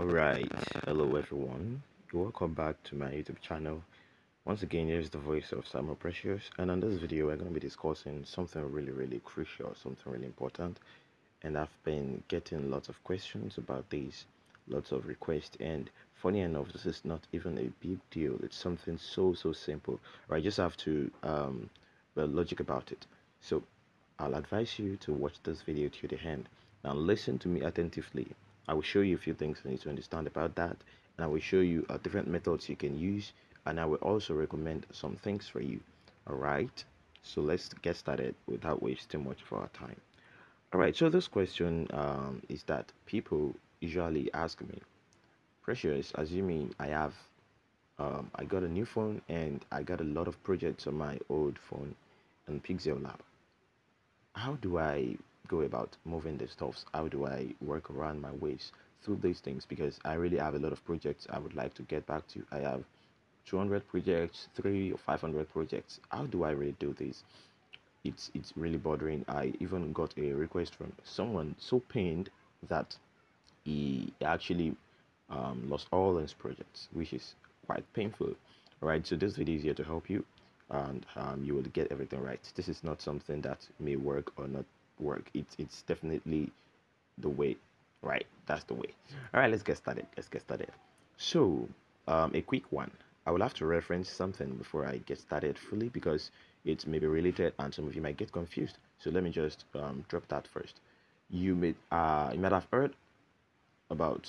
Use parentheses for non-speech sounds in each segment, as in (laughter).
Alright, hello everyone. Welcome back to my YouTube channel. Once again, here's the voice of Samuel Precious, and on this video, we're going to be discussing something really, really crucial, something really important. And I've been getting lots of questions about this, lots of requests, and funny enough, this is not even a big deal. It's something so, so simple. I just have to um, well, logic about it. So I'll advise you to watch this video to the end. Now listen to me attentively I will show you a few things you need to understand about that and I will show you uh, different methods you can use and I will also recommend some things for you. Alright? So let's get started without wasting much of our time. Alright so this question um, is that people usually ask me precious assuming I have um, I got a new phone and I got a lot of projects on my old phone and Pixel Lab how do I go about moving the stuffs? How do I work around my ways through these things? Because I really have a lot of projects I would like to get back to. I have 200 projects, three or 500 projects. How do I really do this? It's it's really bothering. I even got a request from someone so pained that he actually um, lost all his projects, which is quite painful. Right, so this video is here to help you, and um, you will get everything right. This is not something that may work or not work. It's it's definitely the way, right? That's the way. All right, let's get started. Let's get started. So, um, a quick one. I will have to reference something before I get started fully because it may be related and some of you might get confused. So let me just um, drop that first. You may uh, you might have heard about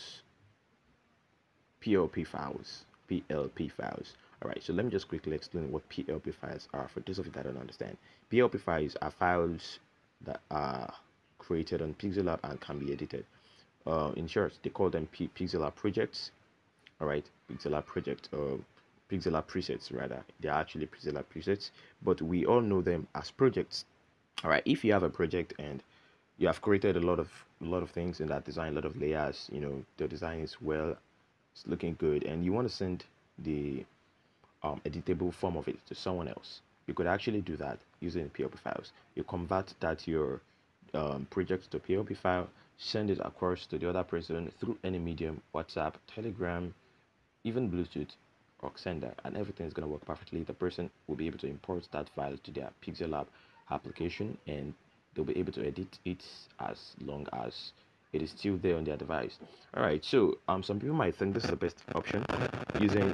PLP files, PLP files. All right, so let me just quickly explain what PLP files are for those of you that don't understand. PLP files are files that are created on Pixel and can be edited. Uh, in short, they call them P Pixel projects. All right, Pixel project, uh, Pixel presets rather. They are actually Pixel presets, but we all know them as projects. All right, if you have a project and you have created a lot of a lot of things in that design, a lot of layers, you know, the design is well, it's looking good, and you want to send the um, editable form of it to someone else you could actually do that using PLP files. You convert that your um, project to PLP file, send it across to the other person through any medium, WhatsApp, Telegram, even Bluetooth or Xender, and everything is going to work perfectly. The person will be able to import that file to their Pixel Lab application and they'll be able to edit it as long as it is still there on their device all right so um some people might think this is the best option using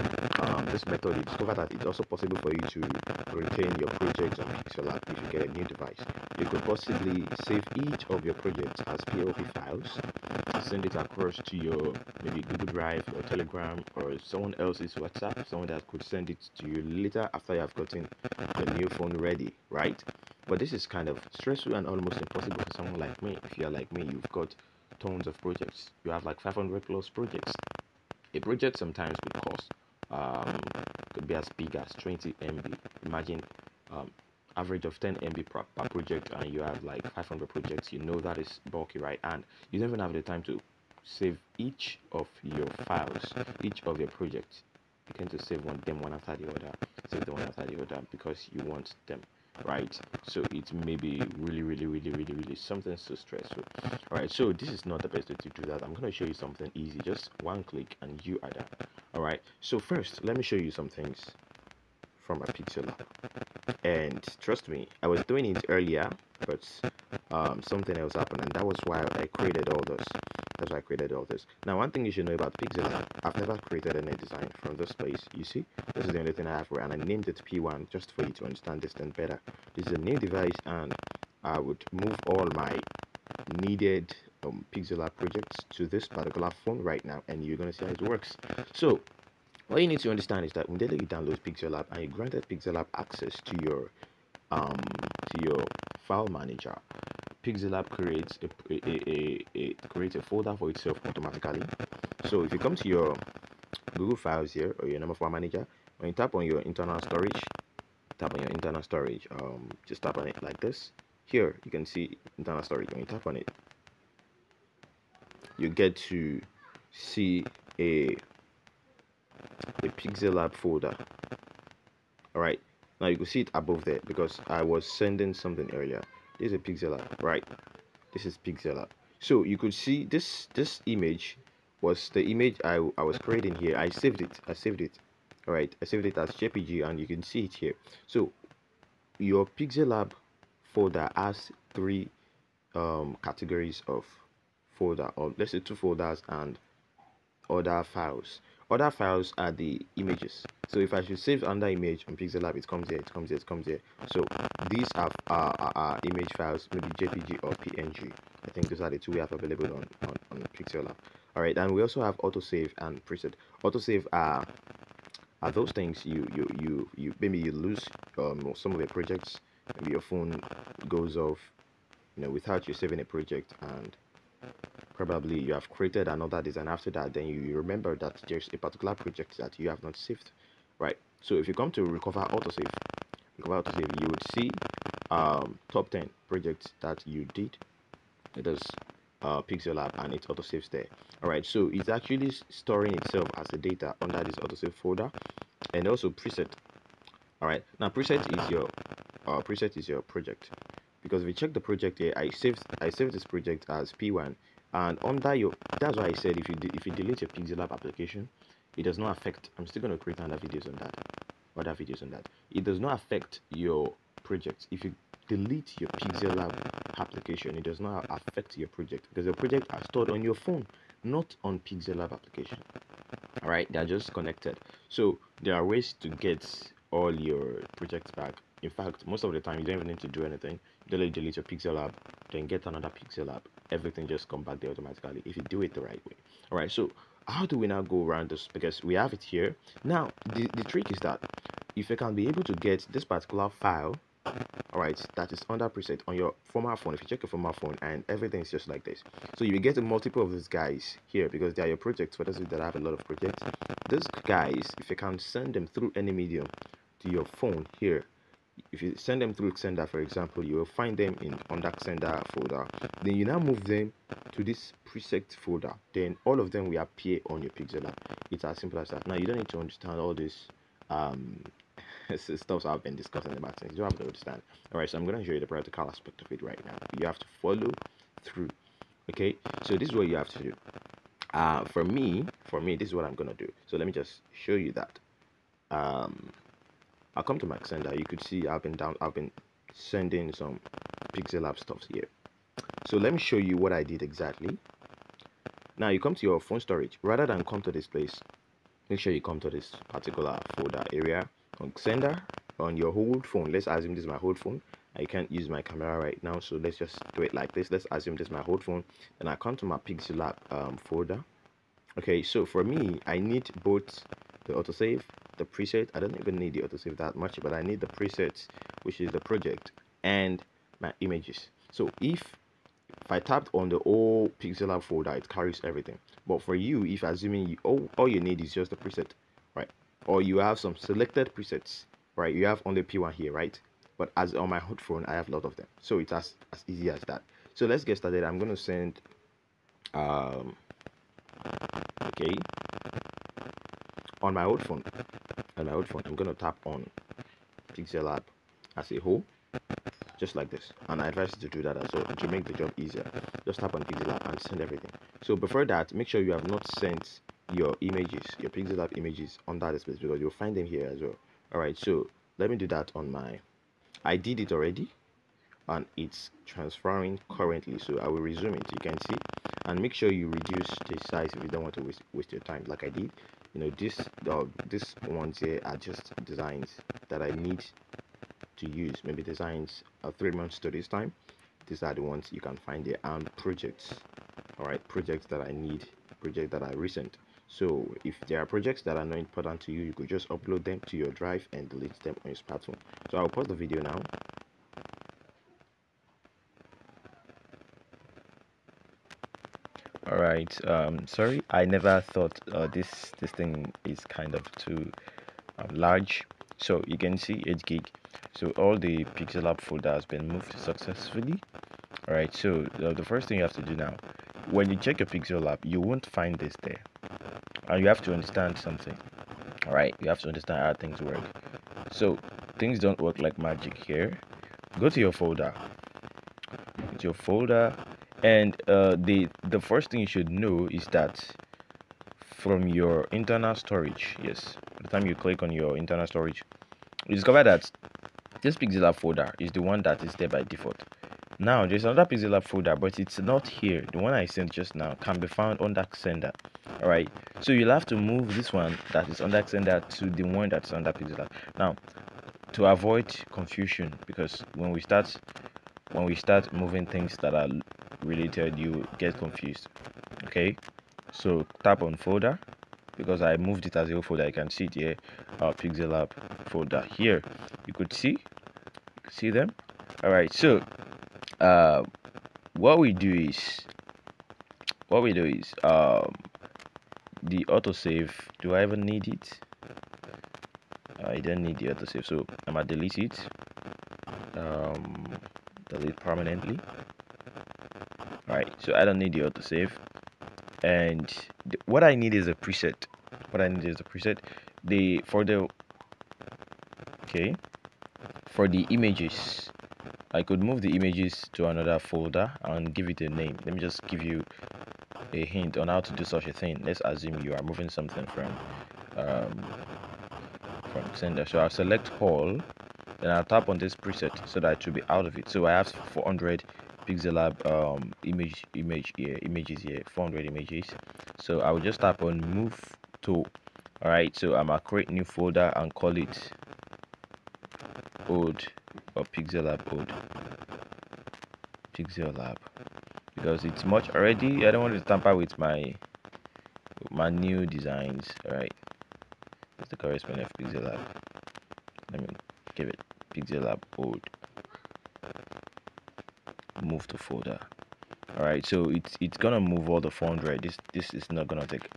um, this method you discover that it's also possible for you to retain your projects on pixel lab if you get a new device you could possibly save each of your projects as plp files send it across to your maybe google drive or telegram or someone else's whatsapp someone that could send it to you later after you have gotten the new phone ready right but this is kind of stressful and almost impossible for someone like me if you're like me you've got tons of projects. You have like 500 plus projects. A project sometimes could um, could be as big as 20 MB. Imagine um, average of 10 MB per, per project, and you have like 500 projects. You know that is bulky, right? And you don't even have the time to save each of your files, each of your projects. You tend to save one them one after the other, save the one after the other because you want them right? So it may be really really really really really something so stressful. All right so this is not the best way to do that. I'm going to show you something easy. Just one click and you are done. All right so first let me show you some things from a pixel lab. And trust me i was doing it earlier but um, something else happened and that was why i created all this that's why I created all this. Now, one thing you should know about Pixel, I've never created any design from this place. You see, this is the only thing I have, and I named it P1 just for you to understand this thing better. This is a new device, and I would move all my needed um, Pixel projects to this particular phone right now, and you're gonna see how it works. So, what you need to understand is that when you download Pixel and you granted Pixel access to your um to your file manager Pixel creates a, a, a, a, creates a folder for itself automatically. So if you come to your Google Files here or your number file manager, when you tap on your internal storage, tap on your internal storage, um, just tap on it like this. Here you can see internal storage. When you tap on it, you get to see a a Pixel Lab folder. All right, now you can see it above there because I was sending something earlier this is a pixel art right? This is pixel art. So you could see this this image was the image I, I was creating here. I saved it. I saved it. All right. I saved it as JPG and you can see it here. So your Pixel Lab folder has three um, categories of folder or let's say two folders and other files other files are the images. So if i should save under image on pixel lab it comes here it comes here it comes here. So these are, are, are image files maybe jpg or png i think those are the two we have available on on, on pixel lab. All right and we also have autosave and preset. Autosave are are those things you you you you maybe you lose um some of your projects. Maybe your phone goes off you know without you saving a project and probably you have created another design after that then you remember that there's a particular project that you have not saved right? So if you come to recover autosave recover autosave you would see um, top 10 projects that you did. It is uh, pixel lab and it autosaves there. All right so it's actually storing itself as a data under this autosave folder and also preset. All right now preset is your uh, preset is your project because if you check the project here i saved i saved this project as p1 and under your that's why i said if you if you delete your pixel lab application it does not affect i'm still going to create another videos on that other videos on that. It does not affect your project. If you delete your pixel lab application it does not affect your project because your project are stored on your phone not on pixel lab application. All right they're just connected. So there are ways to get all your projects back in fact most of the time you don't even need to do anything. You delete, delete your pixel app, then get another pixel app. everything just come back there automatically if you do it the right way. All right so how do we now go around this? Because we have it here. Now the, the trick is that if you can be able to get this particular file all right that is under preset on your former phone if you check your former phone and everything is just like this. So you get a multiple of these guys here because they are your projects for those of that have a lot of projects. These guys if you can send them through any medium to your phone here if you send them through Xender, for example, you will find them in under Xender folder. Then you now move them to this preset folder. Then all of them will appear on your Pixel lab. It's as simple as that. Now you don't need to understand all this um (laughs) stuff I've been discussing about things. You don't have to understand. Alright, so I'm gonna show you the practical aspect of it right now. You have to follow through. Okay, so this is what you have to do. Uh for me, for me, this is what I'm gonna do. So let me just show you that. Um I'll come to my Xender. You could see I've been down. I've been sending some Pixel Lab stuff here. So let me show you what I did exactly. Now you come to your phone storage. Rather than come to this place, make sure you come to this particular folder area on Xender on your old phone. Let's assume this is my old phone. I can't use my camera right now, so let's just do it like this. Let's assume this is my old phone. Then I come to my Pixel Lab um, folder. Okay, so for me, I need both the autosave the preset i don't even need the autosave that much but i need the presets which is the project and my images. So if if i tapped on the old pixel lab folder it carries everything. But for you if assuming you all, all you need is just the preset right? Or you have some selected presets right? You have only p1 here right? But as on my hot phone i have a lot of them. So it's as, as easy as that. So let's get started. I'm going to send um okay on my old phone. On my old phone. I'm going to tap on pixel lab as a whole just like this. And i advise you to do that as well. To make the job easier. Just tap on pixel lab and send everything. So before that make sure you have not sent your images your pixel lab images on that space because you'll find them here as well. All right so let me do that on my i did it already and it's transferring currently. So i will resume it you can see. And make sure you reduce the size if you don't want to waste, waste your time like i did you know this uh, this ones here are just designs that I need to use. Maybe designs a three months to this time. These are the ones you can find there and projects. All right projects that I need projects that are recent. So if there are projects that are not important to you you could just upload them to your drive and delete them on your smartphone. So I'll pause the video now all right um sorry i never thought uh, this this thing is kind of too um, large. So you can see 8 gig. So all the pixel lab folder has been moved successfully. All right so uh, the first thing you have to do now when you check your pixel lab you won't find this there. And you have to understand something. All right you have to understand how things work. So things don't work like magic here. Go to your folder. To your folder and uh, the the first thing you should know is that from your internal storage yes the time you click on your internal storage you discover that this pixel folder is the one that is there by default. Now there's another pixel folder but it's not here. The one i sent just now can be found under Xender all right? So you'll have to move this one that is under Xender to the one that's under pixel now to avoid confusion because when we start when we start moving things that are related you get confused okay? So tap on folder because I moved it as a folder. I can see it here our pixel lab folder here. You could see see them. All right so uh what we do is what we do is um the autosave do I even need it? I don't need the autosave so I'm gonna delete it delete permanently Alright, so I don't need the autosave. And what I need is a preset. What I need is a preset. The for the okay for the images I could move the images to another folder and give it a name. Let me just give you a hint on how to do such a thing. Let's assume you are moving something from um, from Xender So I'll select all, then I'll tap on this preset so that it will be out of it. So I have 400 pixel lab um image image here images here 400 images. So i will just tap on move to all right so i'm gonna create new folder and call it old or pixel lab old. Pixel lab. Because it's much already i don't want to tamper with my my new designs all right. That's the corresponding of pixel lab. Let me give it pixel old move to folder. All right so it's it's gonna move all the 400 this this is not gonna take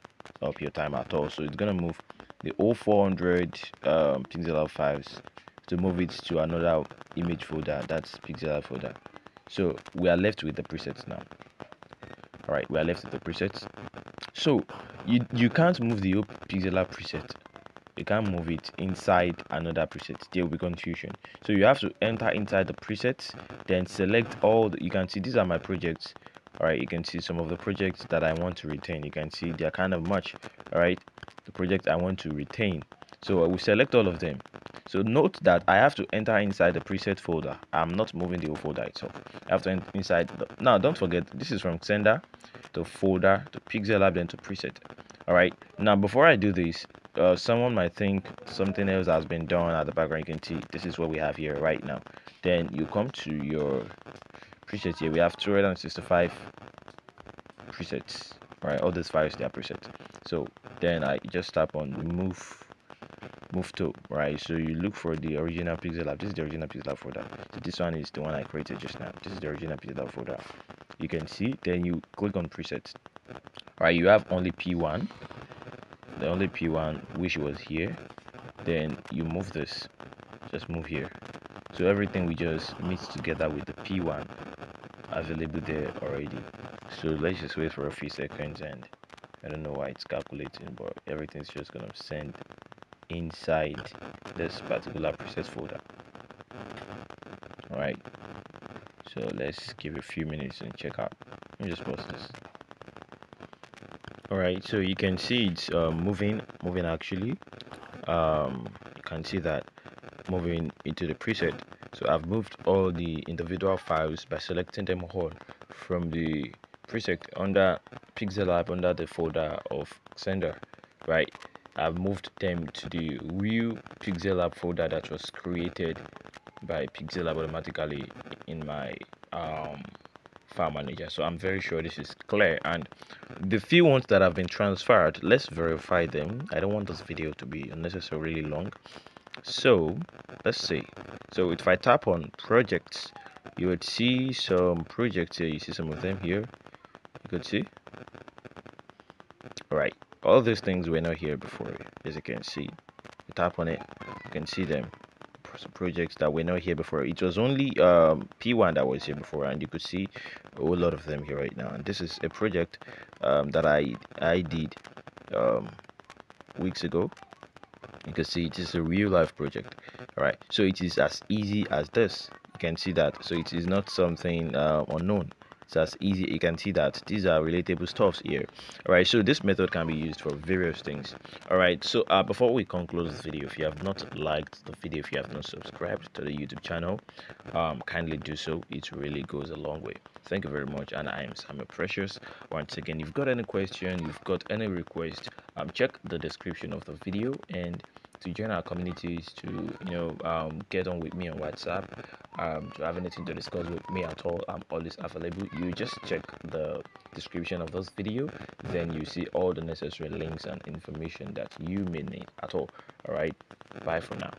up your time at all. So it's gonna move the all 400 um, pixel files to move it to another image folder. That's pixel folder. So we are left with the presets now. All right we are left with the presets. So you you can't move the pixel preset you can't move it inside another preset. There will be confusion. So you have to enter inside the presets then select all the, you can see these are my projects. All right you can see some of the projects that i want to retain. You can see they're kind of much all right the project i want to retain. So i will select all of them. So note that i have to enter inside the preset folder. I'm not moving the whole folder itself i have to enter inside the, now don't forget this is from Xender to folder to pixel lab then to preset. All right now before i do this uh, someone might think something else has been done at the background. You can see this is what we have here right now. Then you come to your presets here. We have 265 presets right? All these files they are presets. So then i just tap on move move to right? So you look for the original pixel lab. This is the original pixel lab folder. So this one is the one i created just now. This is the original pixel lab folder. You can see then you click on presets. Right you have only p1 the only p1 which was here then you move this. Just move here. So everything we just mix together with the p1 available there already. So let's just wait for a few seconds and i don't know why it's calculating but everything's just gonna send inside this particular process folder. All right. So let's give a few minutes and check out. Let me just pause this all right so you can see it's uh, moving moving actually. Um, you can see that moving into the preset. So I've moved all the individual files by selecting them all from the preset under pixel lab under the folder of Xender right? I've moved them to the real pixel lab folder that was created by pixel lab automatically in my um, file manager. So i'm very sure this is clear. And the few ones that have been transferred let's verify them. I don't want this video to be unnecessarily long. So let's see. So if i tap on projects you would see some projects here. You see some of them here. You could see. All right. All these things were not here before as you can see. You tap on it you can see them projects that were not here before. It was only um, p1 that was here before and you could see a whole lot of them here right now. And this is a project um, that i i did um, weeks ago. You can see it is a real life project all right? So it is as easy as this. You can see that. So it is not something uh, unknown so that's easy you can see that these are relatable stuffs here. All right so this method can be used for various things. All right so uh, before we conclude this video if you have not liked the video if you have not subscribed to the youtube channel um, kindly do so. It really goes a long way. Thank you very much and i am samuel precious. Once again if you've got any question you've got any request um, check the description of the video and to join our communities to you know um, get on with me on whatsapp um, to have anything to discuss with me at all i'm always available. You just check the description of this video then you see all the necessary links and information that you may need at all. All right bye for now